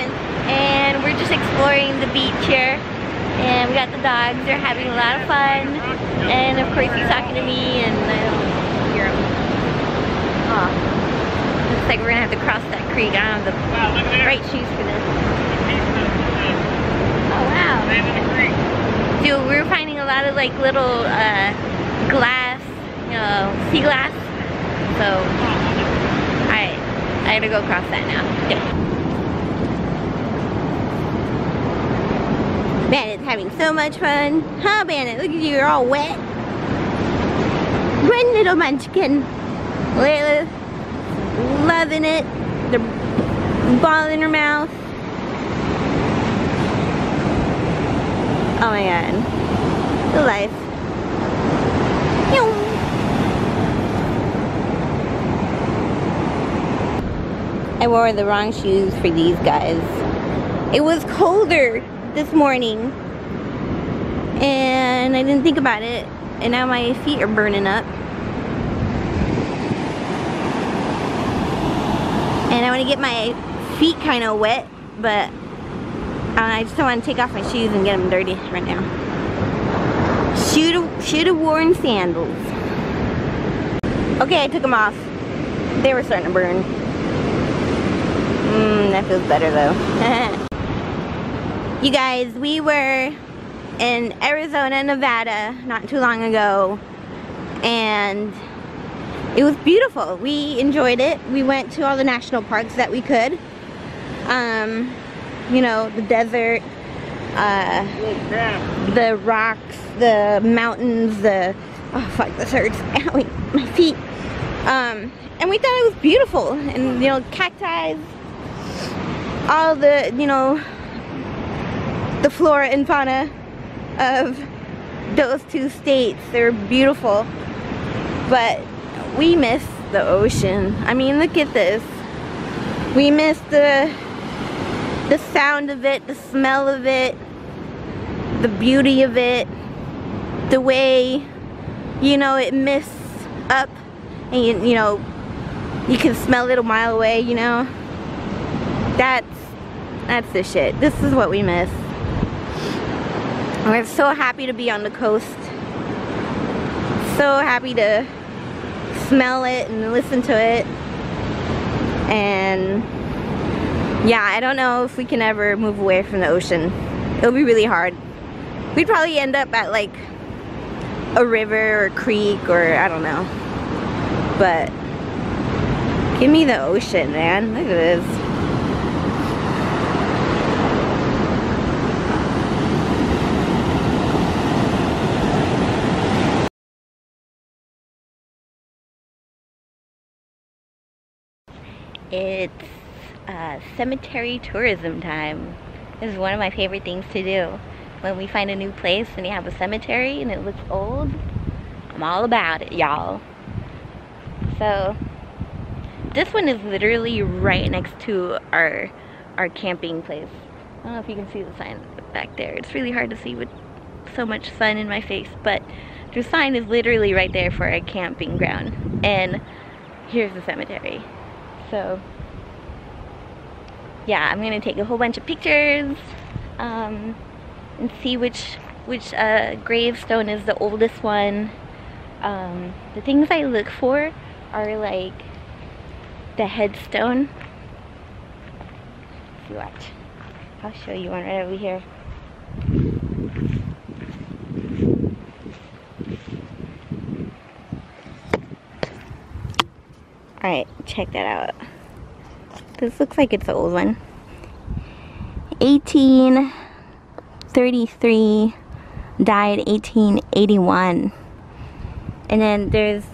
and we're just exploring the beach here. And we got the dogs they're having a lot of fun. And of course he's talking to me and I don't hear him. Oh, looks like we're gonna have to cross that creek. I don't have the right shoes for this. Oh wow. Dude we're finding a lot of like little uh, glass you know sea glass. So all right I gotta go cross that now. Bandit's having so much fun. Huh, Bandit? Look at you, you're all wet. Run, little munchkin. Layla's loving it. The ball in her mouth. Oh my god. The life. I wore the wrong shoes for these guys. It was colder this morning. And I didn't think about it. And now my feet are burning up. And I want to get my feet kind of wet. But I just don't want to take off my shoes and get them dirty right now. Should should have worn sandals. Okay, I took them off. They were starting to burn. Mmm, that feels better though. you guys, we were in Arizona, Nevada not too long ago and it was beautiful. We enjoyed it. We went to all the national parks that we could. Um, you know, the desert, uh, the rocks, the mountains, the oh fuck this hurts. My feet. Um, and we thought it was beautiful and you know cacti, all the you know the flora and fauna of those two states. They're beautiful, but we miss the ocean. I mean, look at this. We miss the the sound of it, the smell of it, the beauty of it, the way, you know, it mists up and, you, you know, you can smell it a mile away, you know. That's, that's the shit. This is what we miss. We're so happy to be on the coast. So happy to smell it and listen to it. And yeah, I don't know if we can ever move away from the ocean. It'll be really hard. We'd probably end up at like a river or creek or I don't know. But give me the ocean, man. Look at this. It's uh, cemetery tourism time. This is one of my favorite things to do. When we find a new place and you have a cemetery and it looks old, I'm all about it, y'all. So, this one is literally right next to our our camping place. I don't know if you can see the sign back there. It's really hard to see with so much sun in my face, but the sign is literally right there for a camping ground. And here's the cemetery. So, yeah, I'm gonna take a whole bunch of pictures um, and see which which uh, gravestone is the oldest one. Um, the things I look for are like the headstone. You watch, I'll show you one right over here. Alright, check that out. This looks like it's the old one. 1833, died 1881. And then there's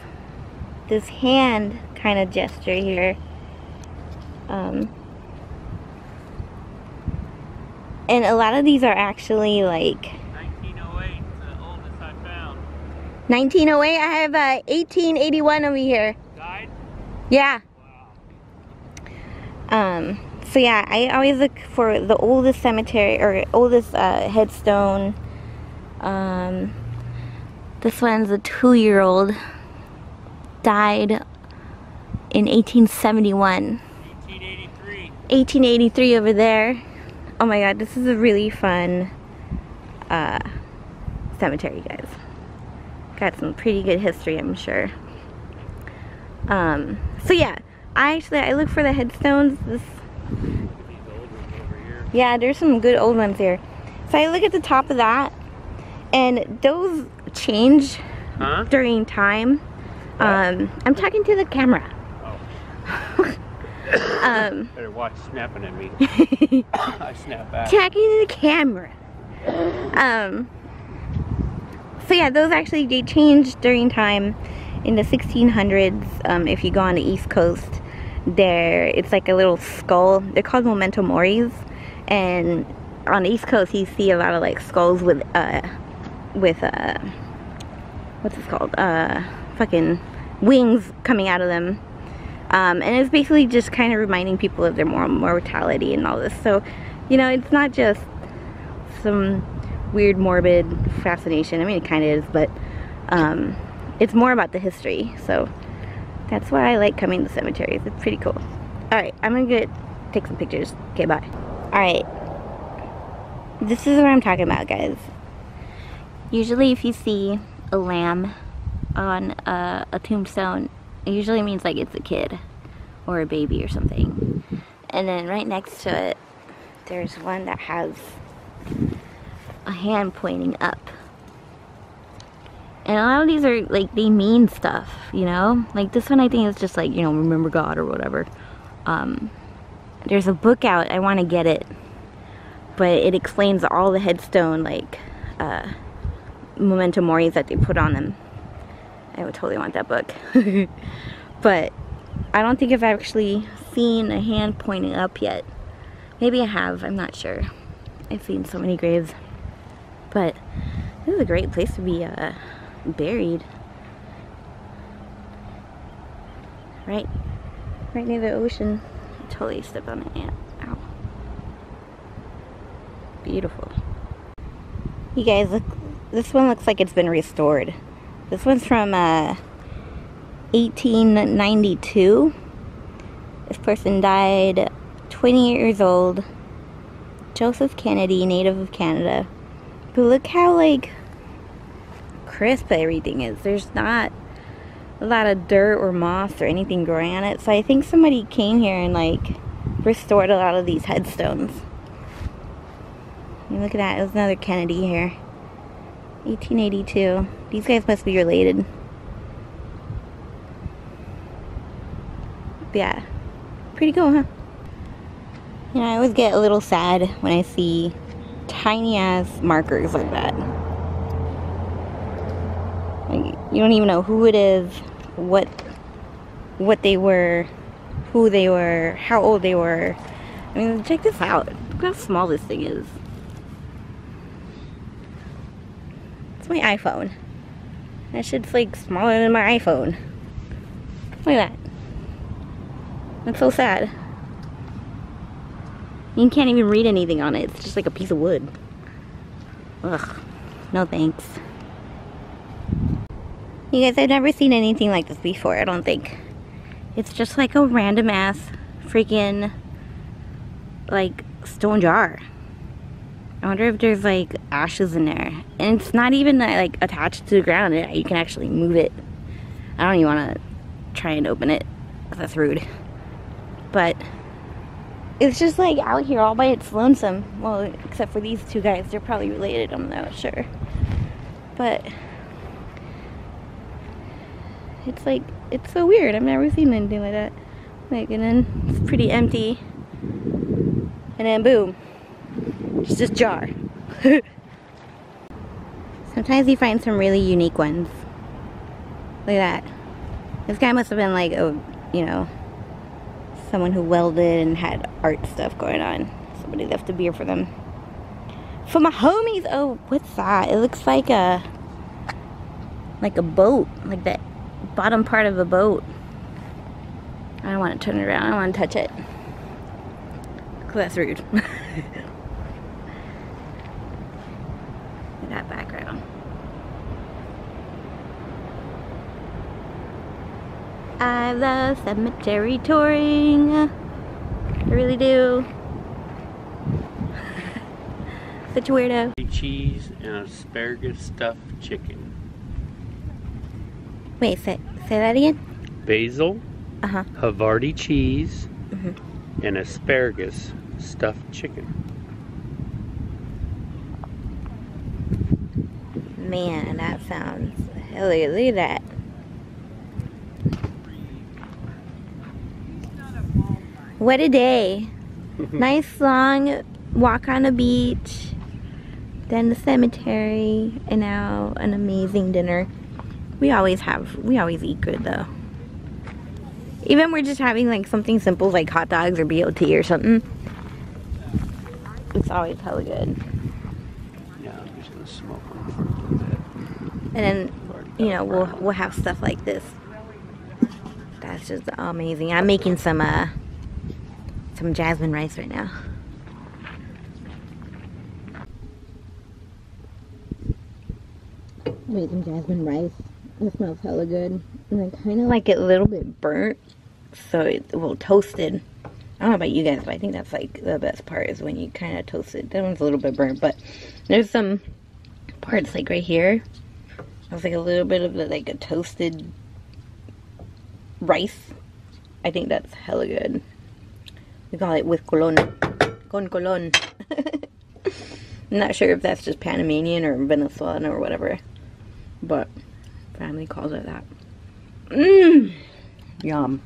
this hand kind of gesture here. Um, and a lot of these are actually like 1908, the oldest I found. 1908. I have uh, 1881 over here. Yeah. Um, so yeah, I always look for the oldest cemetery or oldest uh, headstone. Um, this one's a two-year-old. Died in 1871. 1883. 1883 over there. Oh my god, this is a really fun uh, cemetery, guys. Got some pretty good history, I'm sure. Um, so yeah, I actually I look for the headstones. This, These old ones over here. yeah, there's some good old ones here. So I look at the top of that, and those change Huh? during time. Um, I'm talking to the camera. Oh, Um, better watch snapping at me. I snap back. talking to the camera. Um, so yeah, those actually they change during time in the 1600s. Um, if you go on the East Coast, there it's like a little skull. They're called memento moris, and on the East Coast you see a lot of like skulls with uh with uh what's it called uh fucking wings coming out of them. Um, and it's basically just kind of reminding people of their moral mortality and all this. So, you know, it's not just some weird morbid fascination. I mean, it kind of is, but um, it's more about the history. So that's why I like coming to cemeteries. It's pretty cool. All right, I'm gonna get take some pictures. Okay, bye. All right, this is what I'm talking about, guys. Usually, if you see a lamb on a, a tombstone, it usually means like it's a kid or a baby or something. And then right next to it, there's one that has a hand pointing up. And a lot of these are like they mean stuff, you know? Like this one I think is just like, you know, remember God or whatever. Um there's a book out, I want to get it. But it explains all the headstone like uh memento moris that they put on them. I would totally want that book. but I don't think I've actually seen a hand pointing up yet. Maybe I have, I'm not sure. I've seen so many graves. But this is a great place to be uh, buried. Right, right near the ocean. I totally stepped on it. Yeah. Ow. Beautiful. You guys, look. This one looks like it's been restored. This one's from uh, 1892. This person died 20 years old. Joseph Kennedy, native of Canada. But look how like crisp everything is. There's not a lot of dirt or moss or anything growing on it. So I think somebody came here and like restored a lot of these headstones. Look at that. There's another Kennedy here. 1882. These guys must be related. Yeah. Pretty cool, huh? You know, I always get a little sad when I see tiny ass markers like that. You don't even know who it is, what what they were, who they were, how old they were. I mean, check this out. Look how small this thing is. It's my iPhone. That shit's like smaller than my iPhone. Look at that. That's so sad. You can't even read anything on it. It's just like a piece of wood. Ugh. No thanks. You guys, I've never seen anything like this before, I don't think. It's just like a random ass freaking like stone jar. I wonder if there's like ashes in there. And it's not even uh, like attached to the ground. You can actually move it. I don't even want to try and open it. that's rude. But it's just like out here all by its lonesome. Well, except for these two guys. They're probably related. I'm not sure. But it's like, it's so weird. I've never seen anything like that. Like, and then it's pretty empty. And then boom. It's just jar. Sometimes you find some really unique ones. Look at that. This guy must have been like, a, you know, someone who welded and had art stuff going on. Somebody left a beer for them. For my homies. Oh, what's that? It looks like a, like a boat, like the bottom part of a boat. I don't want to turn it around. I don't want to touch it. 'Cause that's rude. Look at that background. I love cemetery touring. I really do. Such a weirdo. Cheese and asparagus stuffed chicken. Wait, say, say that again? Basil, Uh-huh. Havarti cheese, Mhm. and asparagus stuffed chicken. Man, that sounds hell yeah, look at that. What a day. nice long walk on a beach, then the cemetery, and now an amazing dinner. We always have, we always eat good though. Even we're just having like something simple like hot dogs or BLT or something. It's always hella good. Yeah, I'm just gonna smoke one for a little bit. And then I've already got you know we'll we'll have stuff like this that's just amazing i'm making some uh some jasmine rice right now made some jasmine rice it smells hella good and i kind of like it a little bit burnt so it well toasted i don't know about you guys but i think that's like the best part is when you kind of toast it that one's a little bit burnt but there's some parts like right here it's like a little bit of the, like a toasted rice. I think that's hella good. We call it with colon. Concolón. I'm not sure if that's just Panamanian or Venezuelan or whatever. But family calls it that. Mmm. Yum.